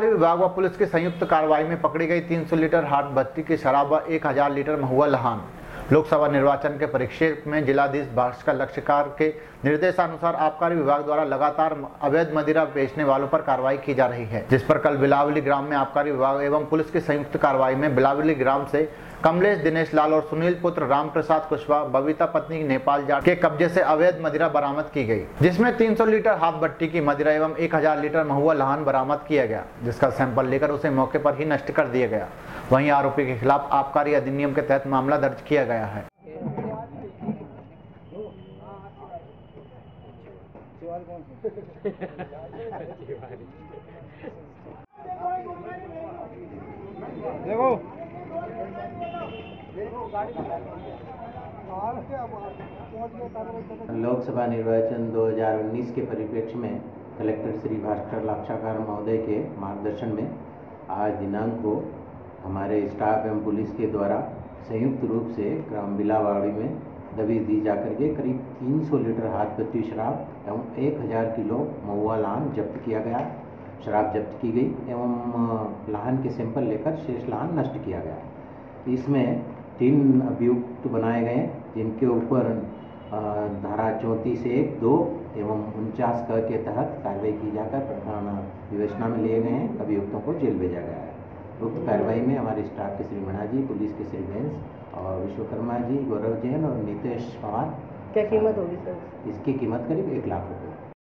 विभाग व पुलिस की संयुक्त कार्रवाई में पकड़ी गई 300 लीटर हाथ बत्ती की शराब व 1000 लीटर महुआ लहान। लोकसभा निर्वाचन के परिक्षेप में जिलाधीश भास्कर लक्ष्यकार के निर्देशानुसार आबकारी विभाग द्वारा लगातार अवैध मदिरा बेचने वालों पर कार्रवाई की जा रही है, जिस पर कल बिलावली ग्राम में आबकारी विभाग एवं पुलिस की संयुक्त कार्रवाई में बिलावली ग्राम से कमलेश, दिनेश लाल और सुनील पुत्र राम प्रसाद कुशवाहा, बबीता पत्नी नेपाल जाट के कब्जे से अवैध मदिरा बरामद की गई, जिसमें 300 लीटर हाथ भट्टी की मदिरा एवं 1000 लीटर महुआ लहान बरामद किया गया, जिसका सैंपल लेकर उसे मौके पर ही नष्ट कर दिया गया। वहीं आरोपी के खिलाफ आबकारी अधिनियम के तहत मामला दर्ज किया गया है। देखो। लोकसभा निर्वाचन 2019 के परिप्रेक्ष्य में कलेक्टर श्री भास्कर लाक्षाकार महोदय के मार्गदर्शन में आज दिनांक को हमारे स्टाफ एवं पुलिस के द्वारा संयुक्त रूप से ग्राम बिलावाड़ी में दबी दी जाकर के करीब 300 लीटर हाथ पत्ती शराब एवं 1000 किलो महुआ लान जब्त किया गया। शराब जब्त की गई एवं लाहन के सैंपल लेकर शेष लाहन नष्ट किया गया। इसमें तीन अभियुक्त बनाए गए जिनके ऊपर धारा चौंतीस एक दो एवं उनचास क के तहत कार्रवाई की जाकर प्रकरण विवेचना में लिए गए हैं अभियुक्तों को जेल भेजा गया है। उक्त कार्रवाई में हमारे स्टाफ के श्री मणा जी पुलिस के श्री बेंस और विश्वकर्मा जी गौरव जैन और नितेश पवार। क्या कीमत होगी सर? इसकी कीमत करीब एक लाख रुपये